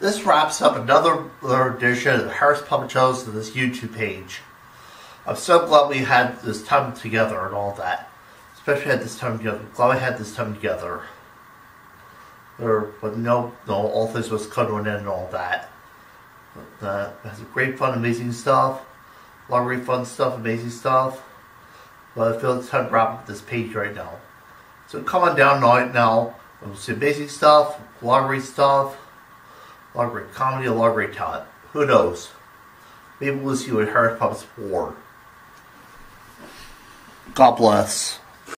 this wraps up another, edition of the Harris Puppet Shows to this YouTube page. I'm so glad we had this time together and all that. Especially had this time together. Glad we had this time together. There, but no, no, all things was cut coming in and all that. But, uh, has great fun, amazing stuff. A lot of great fun stuff, amazing stuff. But I feel it's time to wrap up this page right now. So come on down right now. We'll see amazing stuff, a lot of great stuff, lot of great comedy, a lot of great talent. Who knows? Maybe we'll see you at Harris Puppets 4. God bless.